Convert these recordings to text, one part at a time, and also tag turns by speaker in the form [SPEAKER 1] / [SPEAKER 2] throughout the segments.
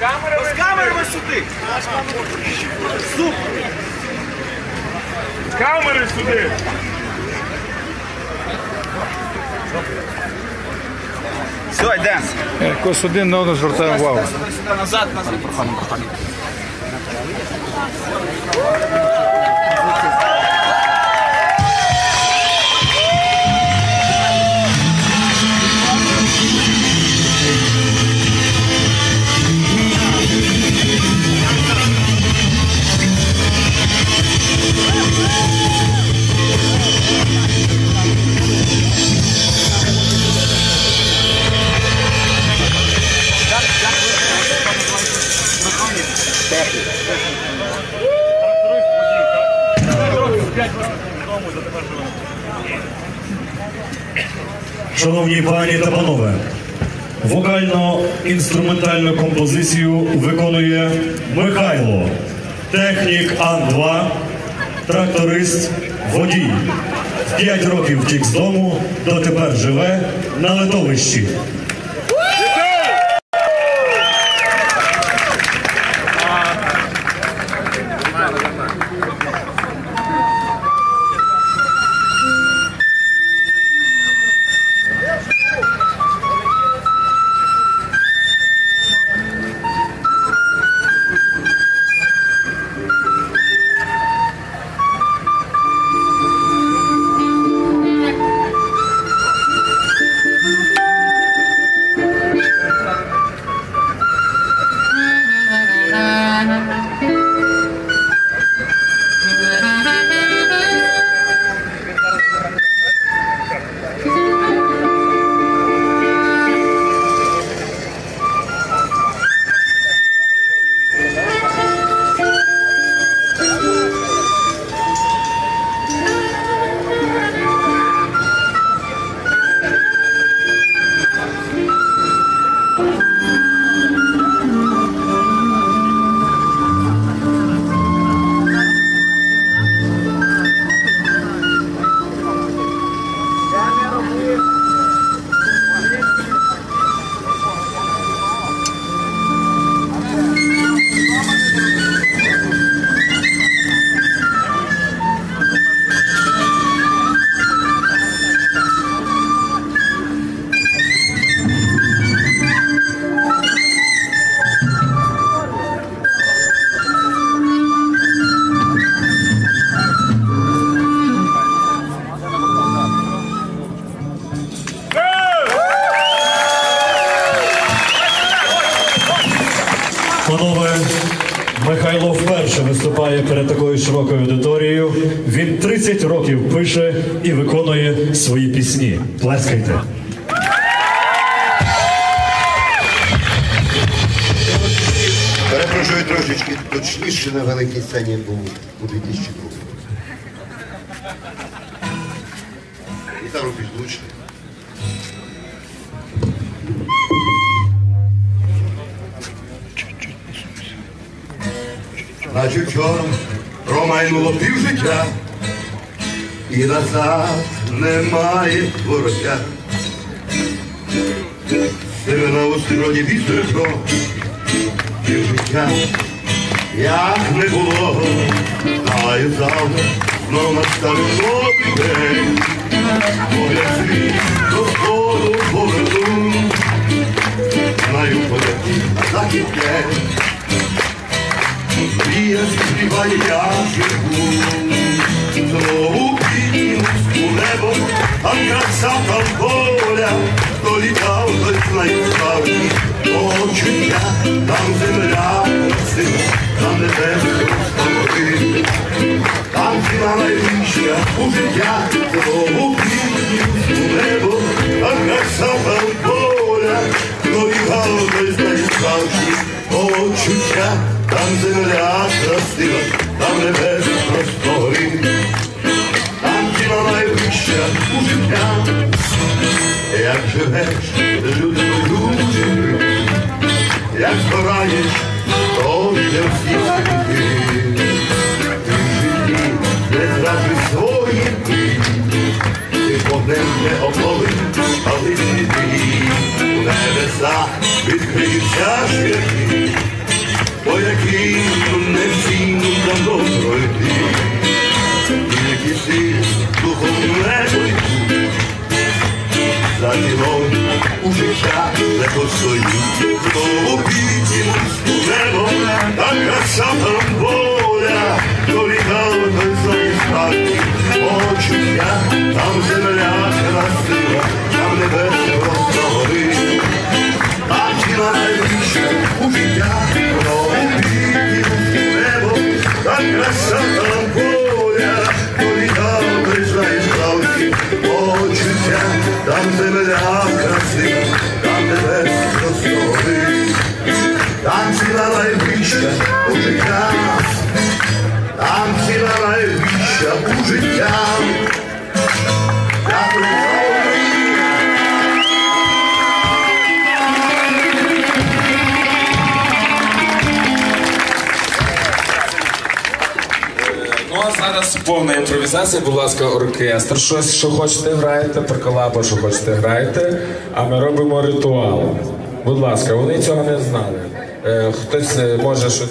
[SPEAKER 1] З камерами сюди. Супер.
[SPEAKER 2] Камери сюди!
[SPEAKER 1] Все, йдемо.
[SPEAKER 3] Якось один на одного звертає увагу.
[SPEAKER 1] Сюди, сюди, назад, назад.
[SPEAKER 4] Шановні пані та панове, вокально-інструментальну композицію виконує Михайло, технік Ан-2, тракторист, водій. 5 років втік з дому, дотепер живе на литовищі. Виступає перед такою широкою аудиторією. Він 30 років пише і виконує свої пісні. Плескайте.
[SPEAKER 5] Перепрошую трошечки точніше на великій сцені був у 2002. Гітару підлучте. Наче вчора промайнуло пів життя, і назад немає вороття. Семена у стороні вітер про життя, як не було, знаю завтра, знов настане новий день, погляд світ до сходу поверну, знаю полетів захід день, мрія співає, я живу, знову піднімусь у небо, там краса, там поля, хто літав, той знає справді, почуття, там земля там небесно створити, там ціна найвища у життя, знову піднімусь у небо, там краса, там поля, хто літав, той знає справді, почуття, там земля красива, там небесно створити, там ціна найвища у життя, як живеш, люди люди, як збираєш, то для всіх світи. Ти в житті не зради свої. Дні, ти вогнем не ополи, але світи у небеса небеса, відкриються шляхи, давно пройти, духом йду, за тілом у життя не знову піднімусь у небо, та краса там воля, то літа без заїздки, почуття, там земля красива, там небес розгори, а тіла найвище у життя, почуття, там земля
[SPEAKER 6] повна імпровізація, будь ласка, оркестр. Щось, що хочете, граєте, приколабо, що хочете, граєте. А ми робимо ритуал. Будь ласка, вони цього не знали. Е, хтось е, може щось.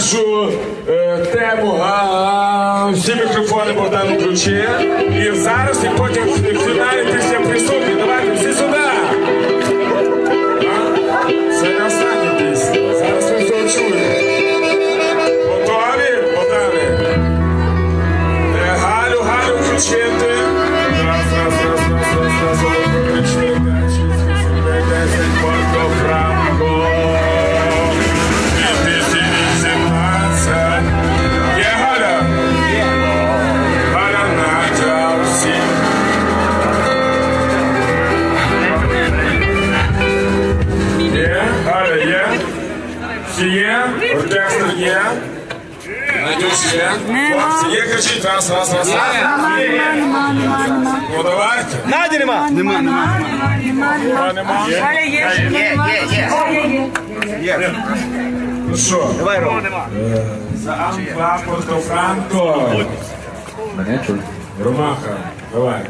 [SPEAKER 6] Нашу е, тему. А, всі мікрофони Богдану ключі. І зараз, і потім в фіналі після присутні. Камера є. Всі є. Оркестр є. Найдюсь є. Всі є, кричіть. Раз, раз, раз. Ну давайте.
[SPEAKER 1] Наді нема. Нема, нема.
[SPEAKER 6] Нема, нема.
[SPEAKER 7] Галя є.
[SPEAKER 1] Є, є, є. Є.
[SPEAKER 6] Ну що?
[SPEAKER 1] Давай, Рома.
[SPEAKER 6] Е, за Ампа Портофранко. Мене чують. Ромаха, давай.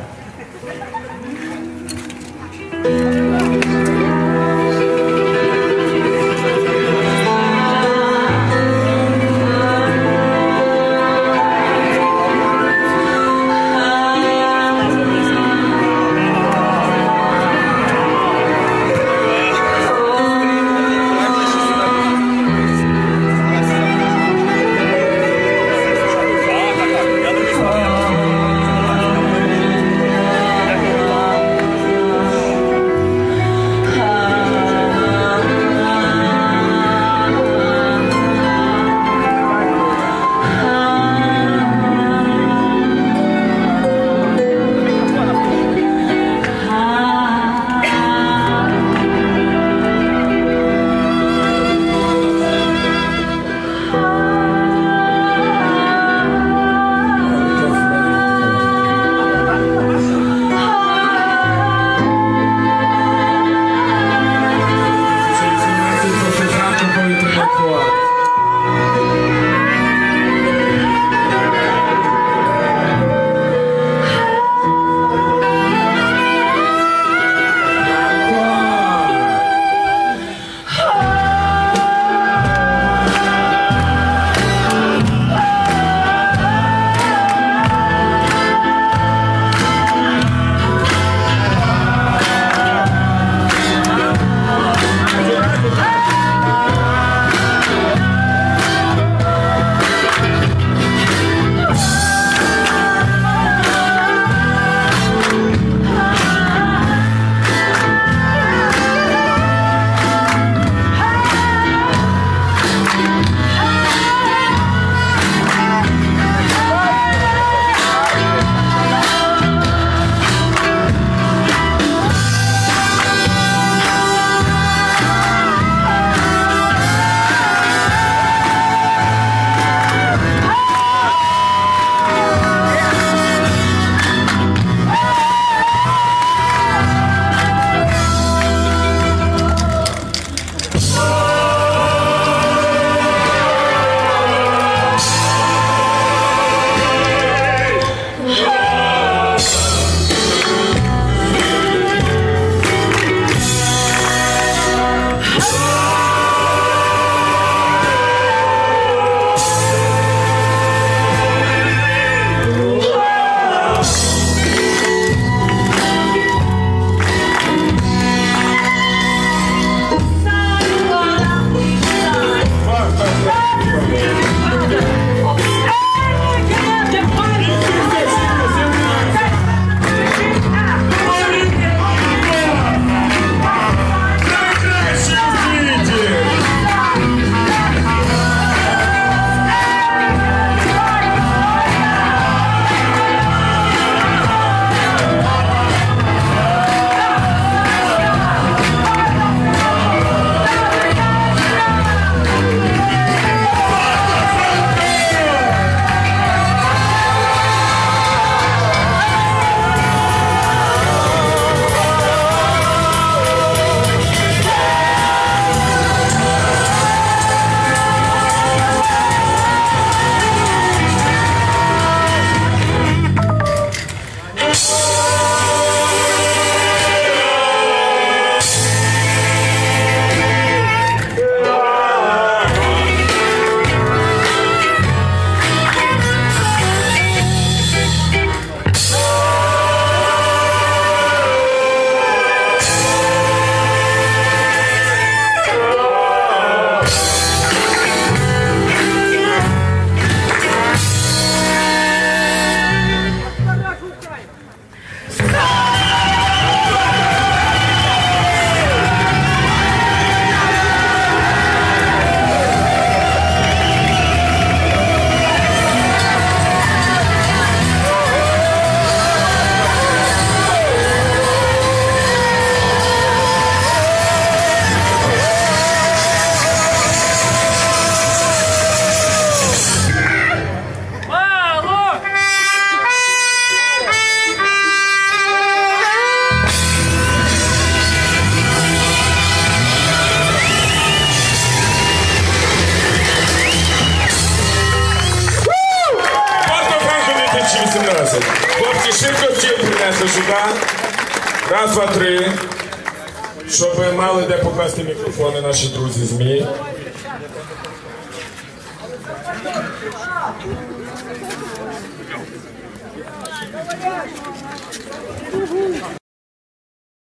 [SPEAKER 6] Сюди. Раз, два, три. Щоб мали де покласти мікрофони наші друзі ЗМІ.